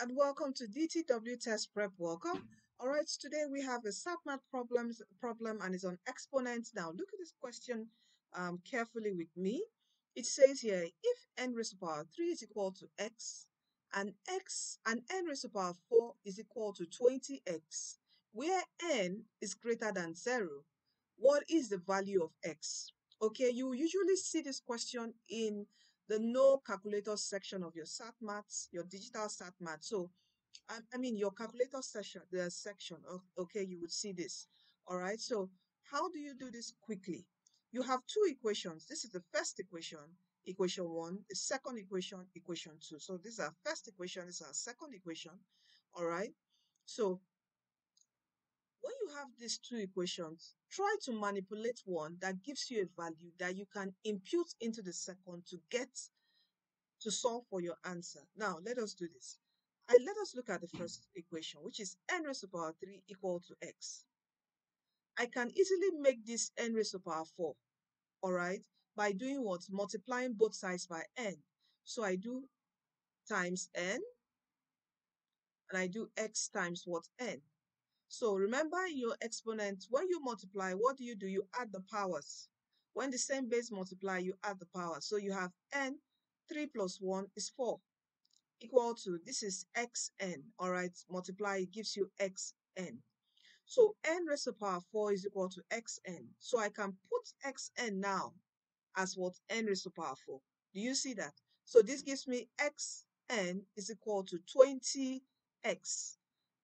and welcome to DTW Test Prep. Welcome. All right, today we have a SAT math problems problem and it's on exponents. Now look at this question um, carefully with me. It says here, if n raised to the power 3 is equal to x and x and n raised to the power 4 is equal to 20x, where n is greater than 0, what is the value of x? Okay, you usually see this question in the no calculator section of your SAT math, your digital SAT math. So, I, I mean, your calculator section, the section, okay, you would see this. All right, so how do you do this quickly? You have two equations. This is the first equation, equation one, the second equation, equation two. So this is our first equation, this is our second equation. All right, so when you have these two equations, try to manipulate one that gives you a value that you can impute into the second to get to solve for your answer. Now, let us do this. And let us look at the first equation, which is n raised to the power 3 equal to x. I can easily make this n raised to the power 4, all right, by doing what? Multiplying both sides by n. So I do times n, and I do x times what? n. So remember your exponent, when you multiply, what do you do? You add the powers. When the same base multiply, you add the powers. So you have n, 3 plus 1 is 4, equal to, this is xn, all right, multiply, gives you xn. So n raised to the power 4 is equal to xn. So I can put xn now as what n raised to power 4. Do you see that? So this gives me xn is equal to 20x.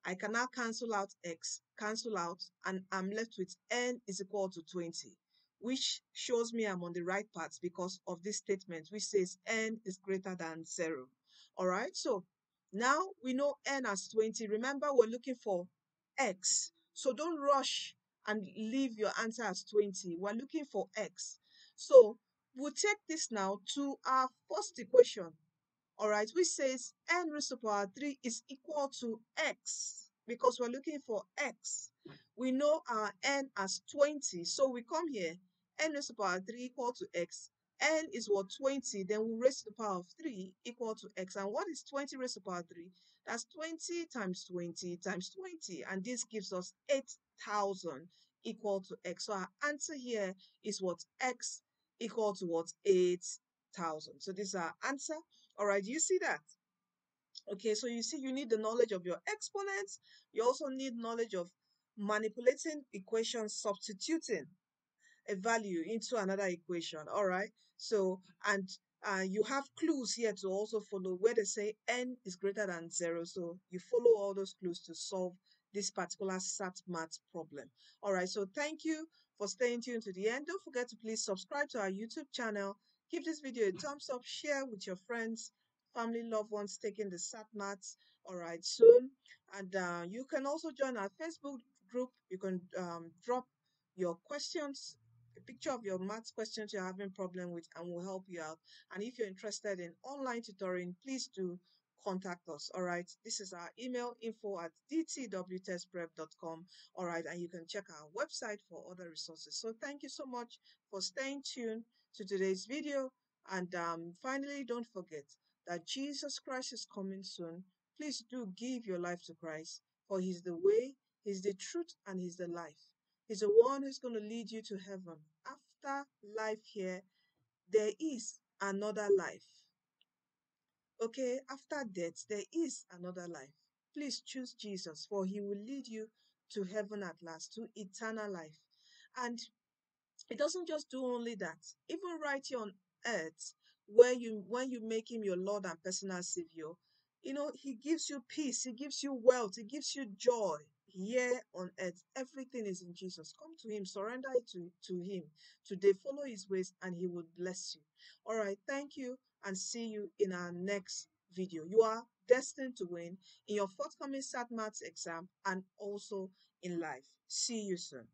I can now cancel out x, cancel out, and I'm left with n is equal to 20, which shows me I'm on the right path because of this statement, which says n is greater than 0. All right, so now we know n as 20. Remember, we're looking for x. So don't rush and leave your answer as 20. We're looking for x. So we'll take this now to our first equation, all right, which says n raised to power 3 is equal to x because we're looking for x. We know our n as 20, so we come here, n raised to power 3 equal to x. n is what, 20, then we raise to the power of 3 equal to x. And what is 20 raised to the power 3? That's 20 times 20 times 20, and this gives us 8,000 equal to x. So our answer here is what, x equal to what, 8,000. So this is our answer. All right, you see that? Okay, so you see you need the knowledge of your exponents. You also need knowledge of manipulating equations, substituting a value into another equation. All right, so and uh, you have clues here to also follow where they say n is greater than zero. So you follow all those clues to solve this particular SAT math problem. All right, so thank you for staying tuned to the end. Don't forget to please subscribe to our YouTube channel. Give this video a thumbs up, share with your friends, family, loved ones taking the SAT maths. All right, soon. And uh, you can also join our Facebook group. You can um, drop your questions, a picture of your maths questions you're having problem with, and we'll help you out. And if you're interested in online tutoring, please do contact us. All right. This is our email info at dtwtestprep.com. All right. And you can check our website for other resources. So thank you so much for staying tuned to today's video. And um, finally, don't forget that Jesus Christ is coming soon. Please do give your life to Christ, for He's the way, He's the truth, and He's the life. He's the one who's going to lead you to heaven. After life here, there is another life. Okay, after death, there is another life. Please choose Jesus, for he will lead you to heaven at last, to eternal life. And it doesn't just do only that. Even right here on earth, where you when you make him your Lord and personal Savior, you know, he gives you peace, he gives you wealth, he gives you joy here on earth. Everything is in Jesus. Come to him, surrender it to, to him. Today, follow his ways, and he will bless you. All right, thank you, and see you in our next video. You are destined to win in your forthcoming SAT Maths exam and also in life. See you soon.